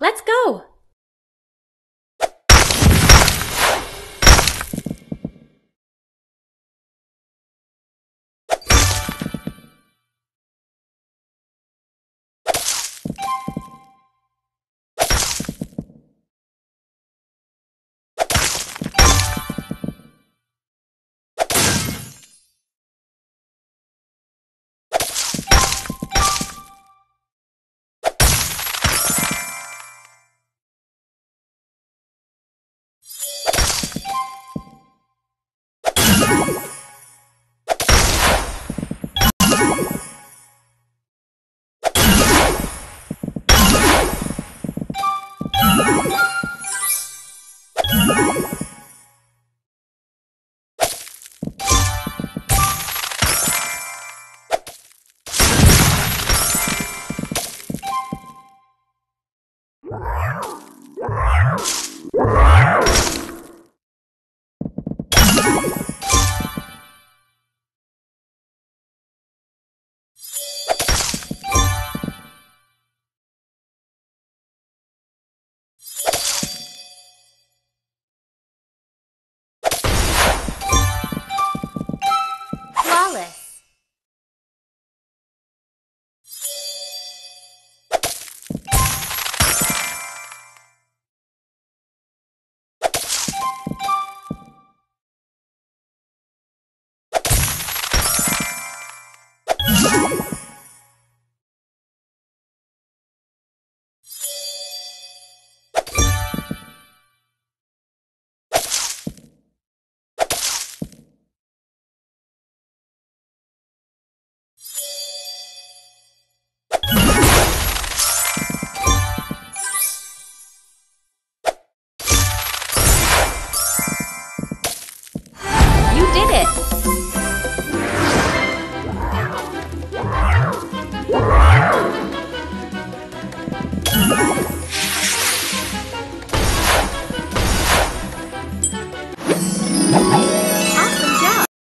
Let's go! did it!